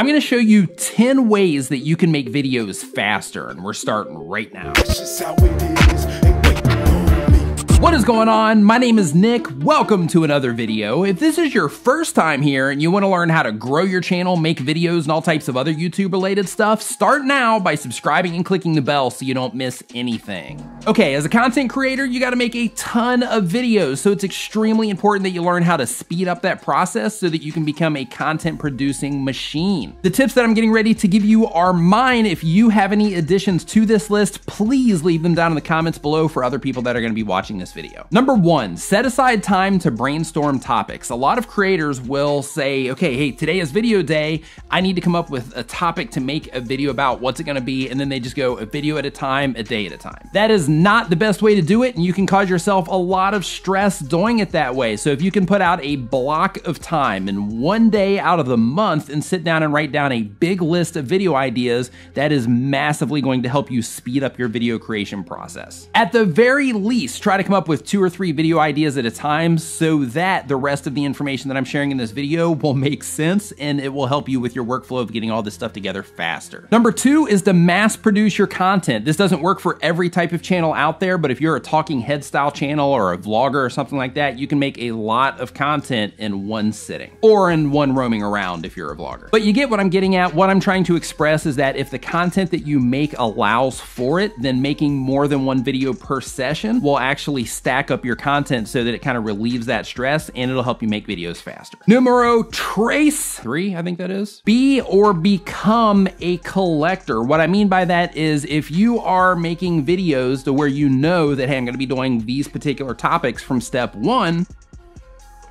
I'm gonna show you 10 ways that you can make videos faster, and we're starting right now. What is going on? My name is Nick. Welcome to another video. If this is your first time here and you want to learn how to grow your channel, make videos, and all types of other YouTube related stuff, start now by subscribing and clicking the bell so you don't miss anything. Okay, as a content creator, you got to make a ton of videos, so it's extremely important that you learn how to speed up that process so that you can become a content producing machine. The tips that I'm getting ready to give you are mine. If you have any additions to this list, please leave them down in the comments below for other people that are going to be watching this this video. Number one, set aside time to brainstorm topics. A lot of creators will say, okay, hey, today is video day. I need to come up with a topic to make a video about. What's it gonna be? And then they just go a video at a time, a day at a time. That is not the best way to do it, and you can cause yourself a lot of stress doing it that way. So if you can put out a block of time in one day out of the month and sit down and write down a big list of video ideas, that is massively going to help you speed up your video creation process. At the very least, try to come up up with two or three video ideas at a time so that the rest of the information that I'm sharing in this video will make sense and it will help you with your workflow of getting all this stuff together faster. Number two is to mass produce your content. This doesn't work for every type of channel out there, but if you're a talking head style channel or a vlogger or something like that, you can make a lot of content in one sitting or in one roaming around if you're a vlogger. But you get what I'm getting at. What I'm trying to express is that if the content that you make allows for it, then making more than one video per session will actually stack up your content so that it kind of relieves that stress and it'll help you make videos faster. Numero trace, three, I think that is. Be or become a collector. What I mean by that is if you are making videos to where you know that, hey, I'm gonna be doing these particular topics from step one,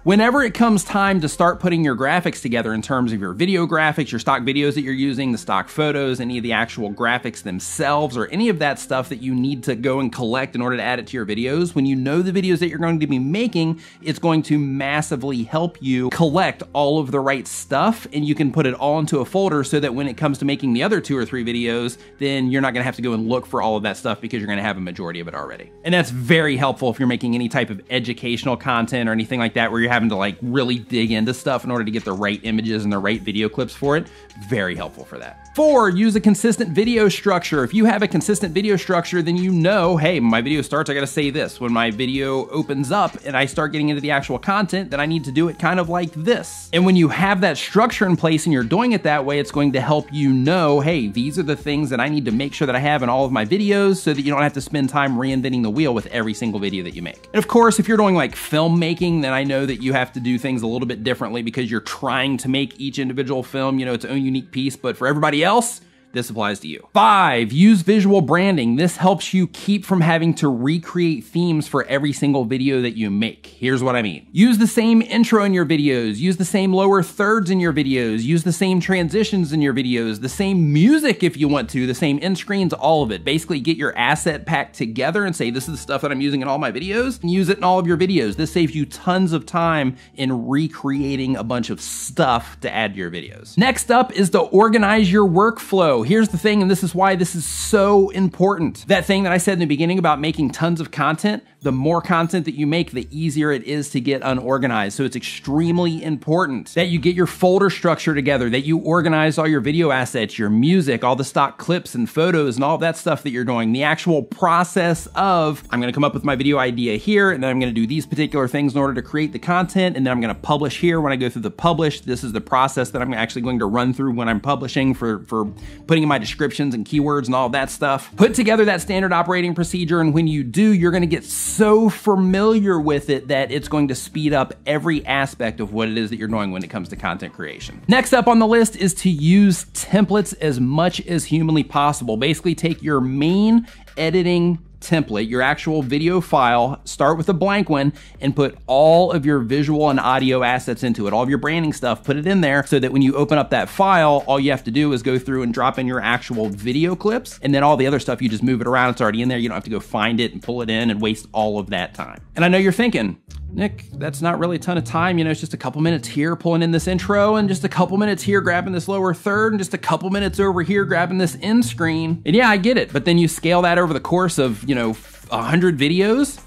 Whenever it comes time to start putting your graphics together in terms of your video graphics, your stock videos that you're using, the stock photos, any of the actual graphics themselves, or any of that stuff that you need to go and collect in order to add it to your videos, when you know the videos that you're going to be making, it's going to massively help you collect all of the right stuff and you can put it all into a folder so that when it comes to making the other two or three videos, then you're not gonna have to go and look for all of that stuff because you're gonna have a majority of it already. And that's very helpful if you're making any type of educational content or anything like that where you're you're having to like really dig into stuff in order to get the right images and the right video clips for it, very helpful for that. Four, use a consistent video structure. If you have a consistent video structure, then you know, hey, my video starts, I gotta say this. When my video opens up and I start getting into the actual content, then I need to do it kind of like this. And when you have that structure in place and you're doing it that way, it's going to help you know, hey, these are the things that I need to make sure that I have in all of my videos so that you don't have to spend time reinventing the wheel with every single video that you make. And of course, if you're doing like filmmaking, then I know that you have to do things a little bit differently because you're trying to make each individual film, you know, its own unique piece. But for everybody else, this applies to you. Five, use visual branding. This helps you keep from having to recreate themes for every single video that you make. Here's what I mean. Use the same intro in your videos, use the same lower thirds in your videos, use the same transitions in your videos, the same music if you want to, the same end screens, all of it. Basically get your asset pack together and say, this is the stuff that I'm using in all my videos, and use it in all of your videos. This saves you tons of time in recreating a bunch of stuff to add to your videos. Next up is to organize your workflow here's the thing, and this is why this is so important. That thing that I said in the beginning about making tons of content, the more content that you make, the easier it is to get unorganized. So it's extremely important that you get your folder structure together, that you organize all your video assets, your music, all the stock clips and photos and all that stuff that you're doing. The actual process of, I'm gonna come up with my video idea here, and then I'm gonna do these particular things in order to create the content, and then I'm gonna publish here. When I go through the publish, this is the process that I'm actually going to run through when I'm publishing for, for putting in my descriptions and keywords and all that stuff. Put together that standard operating procedure, and when you do, you're gonna get so familiar with it that it's going to speed up every aspect of what it is that you're doing when it comes to content creation. Next up on the list is to use templates as much as humanly possible. Basically, take your main editing template, your actual video file, start with a blank one and put all of your visual and audio assets into it, all of your branding stuff, put it in there so that when you open up that file, all you have to do is go through and drop in your actual video clips and then all the other stuff, you just move it around. It's already in there. You don't have to go find it and pull it in and waste all of that time. And I know you're thinking, Nick, that's not really a ton of time. You know, it's just a couple minutes here pulling in this intro and just a couple minutes here grabbing this lower third and just a couple minutes over here grabbing this end screen. And yeah, I get it. But then you scale that over the course of, you know, 100 videos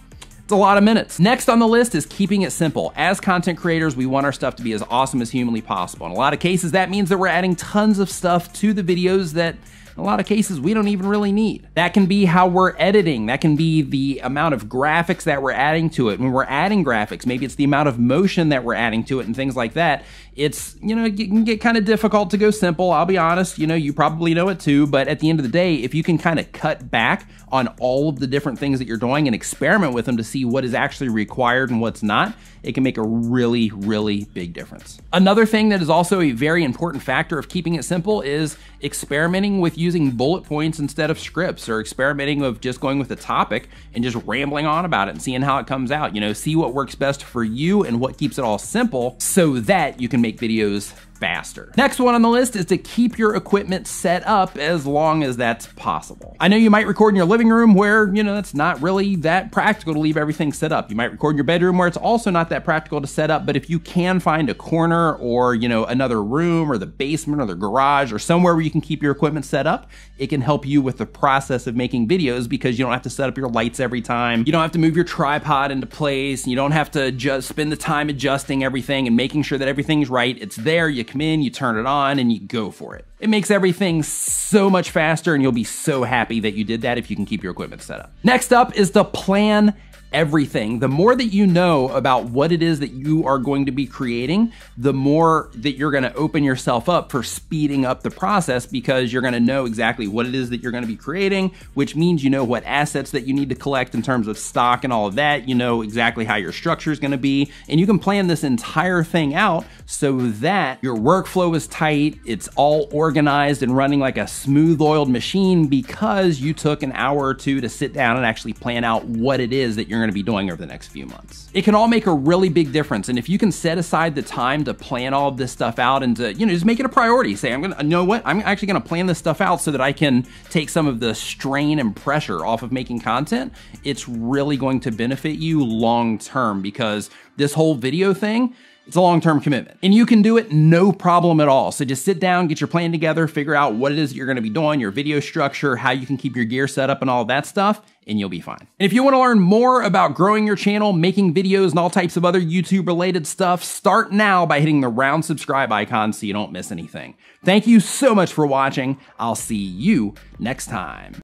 It's a lot of minutes. Next on the list is keeping it simple. As content creators, we want our stuff to be as awesome as humanly possible. In a lot of cases, that means that we're adding tons of stuff to the videos that a lot of cases we don't even really need. That can be how we're editing. That can be the amount of graphics that we're adding to it. When we're adding graphics, maybe it's the amount of motion that we're adding to it and things like that. It's, you know, it can get kind of difficult to go simple. I'll be honest, you know, you probably know it too, but at the end of the day, if you can kind of cut back on all of the different things that you're doing and experiment with them to see what is actually required and what's not, it can make a really, really big difference. Another thing that is also a very important factor of keeping it simple is experimenting with using bullet points instead of scripts or experimenting with just going with a topic and just rambling on about it and seeing how it comes out. You know, see what works best for you and what keeps it all simple so that you can make videos faster. Next one on the list is to keep your equipment set up as long as that's possible. I know you might record in your living room where, you know, that's not really that practical to leave everything set up. You might record in your bedroom where it's also not that practical to set up, but if you can find a corner or, you know, another room or the basement or the garage or somewhere where you can keep your equipment set up, it can help you with the process of making videos because you don't have to set up your lights every time. You don't have to move your tripod into place. You don't have to just spend the time adjusting everything and making sure that everything's right. It's there. You come in, you turn it on, and you go for it. It makes everything so much faster, and you'll be so happy that you did that if you can keep your equipment set up. Next up is the plan everything. The more that you know about what it is that you are going to be creating, the more that you're going to open yourself up for speeding up the process because you're going to know exactly what it is that you're going to be creating, which means you know what assets that you need to collect in terms of stock and all of that. You know exactly how your structure is going to be, and you can plan this entire thing out so that your workflow is tight, it's all organized and running like a smooth oiled machine because you took an hour or two to sit down and actually plan out what it is that you're going to be doing over the next few months. It can all make a really big difference. And if you can set aside the time to plan all of this stuff out and to, you know, just make it a priority, say, I'm going to, you know what? I'm actually going to plan this stuff out so that I can take some of the strain and pressure off of making content. It's really going to benefit you long term because this whole video thing, it's a long term commitment. And you can do it no problem at all. So just sit down, get your plan together, figure out what it is that you're gonna be doing, your video structure, how you can keep your gear set up, and all that stuff, and you'll be fine. And if you wanna learn more about growing your channel, making videos, and all types of other YouTube related stuff, start now by hitting the round subscribe icon so you don't miss anything. Thank you so much for watching. I'll see you next time.